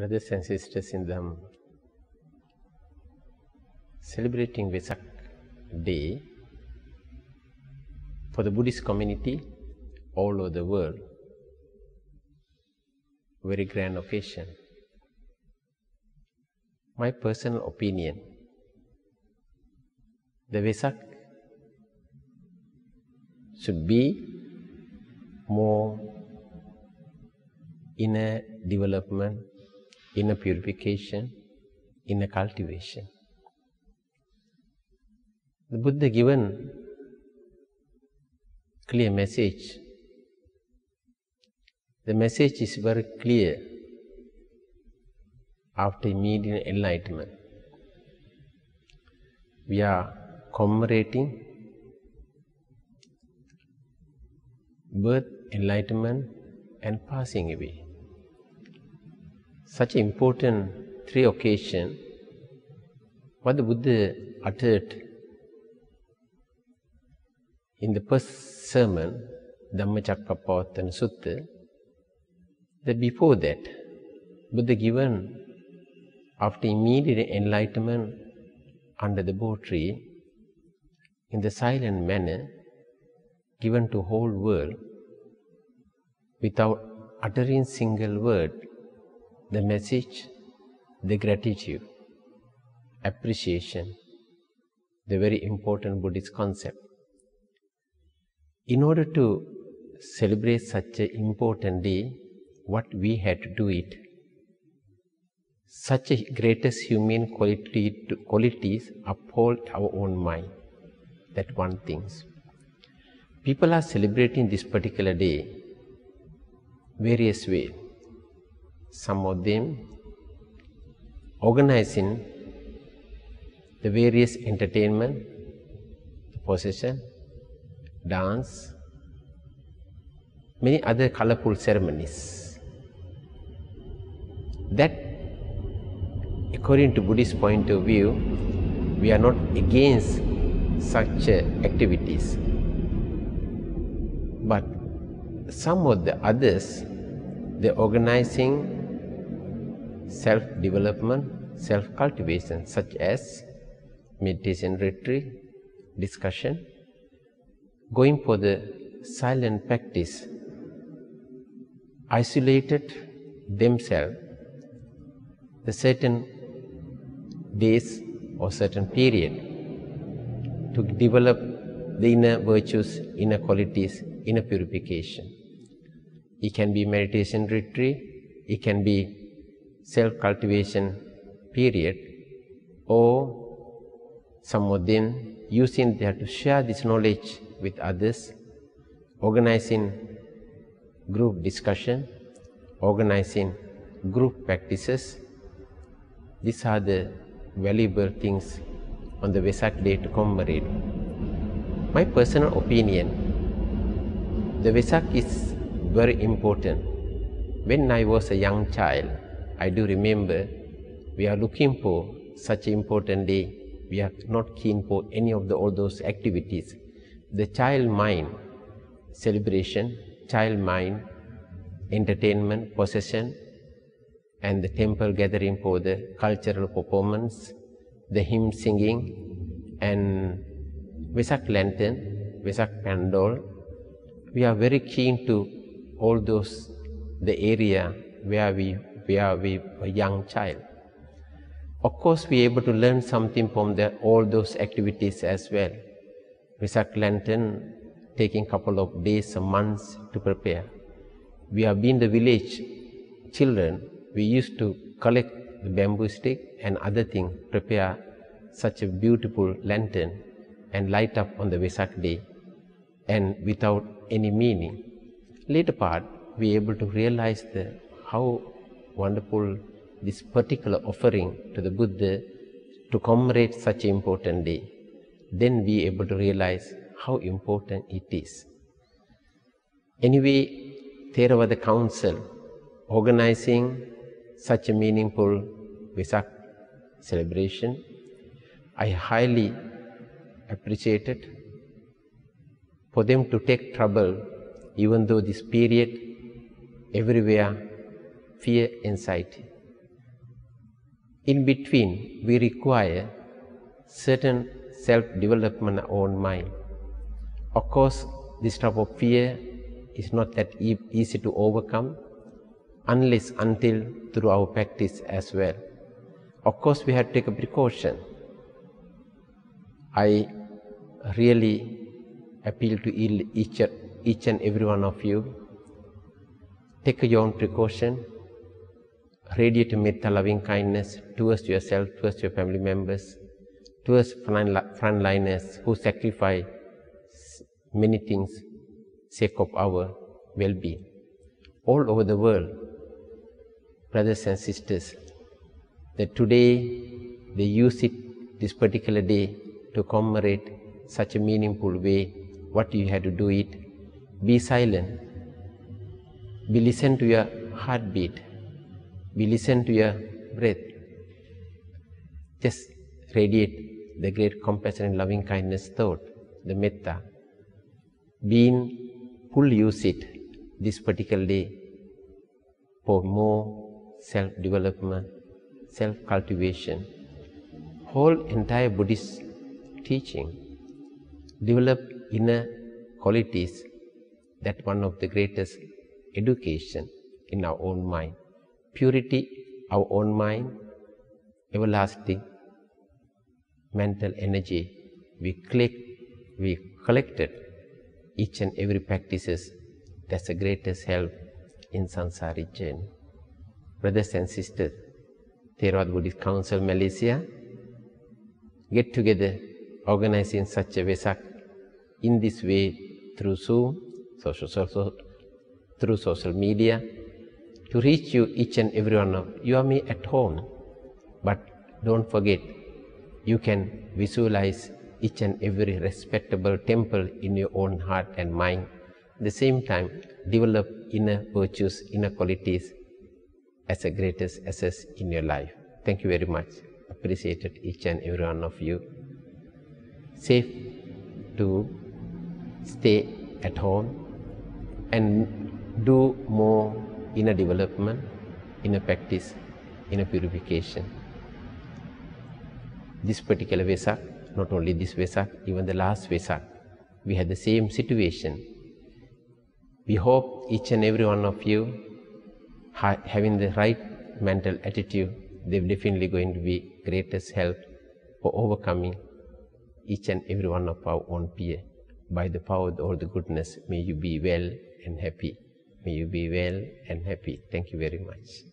brothers and sisters in Dhamma, celebrating Vesak Day for the Buddhist community all over the world, very grand occasion. My personal opinion, the Vesak should be more inner development, inner purification, inner cultivation. The Buddha given clear message. The message is very clear after immediate enlightenment. We are commemorating birth, enlightenment, and passing away. Such important three occasions, what the Buddha uttered in the first sermon, Dhammacakkappavattana Sutta, that before that, Buddha given after immediate enlightenment under the Bo tree, in the silent manner, given to whole world, without uttering single word, the message, the gratitude, appreciation, the very important Buddhist concept. In order to celebrate such an important day, what we had to do it, such a greatest human quality to, qualities uphold our own mind. That one things. People are celebrating this particular day various way. Some of them organizing the various entertainment, procession, dance, many other colorful ceremonies. That, according to Buddhist point of view, we are not against such uh, activities. But some of the others, they're organizing self development, self cultivation, such as meditation retreat, discussion, going for the silent practice, isolated themselves the certain days or certain period to develop the inner virtues, inner qualities, inner purification. It can be meditation retreat, it can be self cultivation period, or some of them using there to share this knowledge with others, organizing group discussion, organizing group practices. These are the valuable things on the Vesak day to commemorate. My personal opinion, the Vesak is very important. When I was a young child, I do remember we are looking for such an important day. We are not keen for any of the, all those activities. The child mind celebration, child mind entertainment, possession, and the temple gathering for the cultural performance, the hymn singing, and Vesak lantern, Vesak pandal. We are very keen to all those the area where we where we a young child. Of course, we are able to learn something from the, all those activities as well. Vesak lantern taking a couple of days, or months to prepare. We have been the village children. We used to collect the bamboo stick and other things, prepare such a beautiful lantern and light up on the Vesak day and without any meaning. Later part, we are able to realize the, how wonderful this particular offering to the Buddha to commemorate such an important day. Then we able to realize how important it is. Anyway, Theravada Council organizing such a meaningful Vesak celebration, I highly appreciate it for them to take trouble even though this period everywhere fear anxiety In between, we require certain self development of own mind. Of course, this type of fear is not that e- easy to overcome unless until through our practice as well. Of course, we have to take a precaution. I really appeal to each, each and every one of you. Take your own precaution. Radiate metta loving kindness towards yourself, towards your family members, towards frontliners who sacrifice many things sake of our well-being. All over the world, brothers and sisters, that today they use it this particular day to commemorate such a meaningful way what you have to do it. Be silent. Be listen to your heartbeat be listen to your breath. Just radiate the great compassion and loving kindness thought the metta. Being full use it this particular day for more self development self cultivation whole entire buddhist teaching develop inner qualities that one of the greatest education in our own mind purity our own mind everlasting mental energy we click we collected each and every practices. That's the greatest help in samsaric journey. Brothers and sisters Theravada Buddhist Council Malaysia get together organizing such a Vesak in this way through Zoom, social, social, through social media, to reach you each and every one of you are me at home. But don't forget, you can visualize each and every respectable temple in your own heart and mind. At the same time, develop inner virtues, inner qualities as a greatest asset in your life. Thank you very much. Appreciated each and every one of you safe to stay at home and do more inner development, inner practice, inner purification. This particular Vesak, not only this Vesak, even the last Vesak, we had the same situation. We hope each and every one of you having the right mental attitude, they're definitely going to be greatest help for overcoming each and every one of our own peer. By the power of all the goodness, may you be well and happy. May you be well and happy. Thank you very much.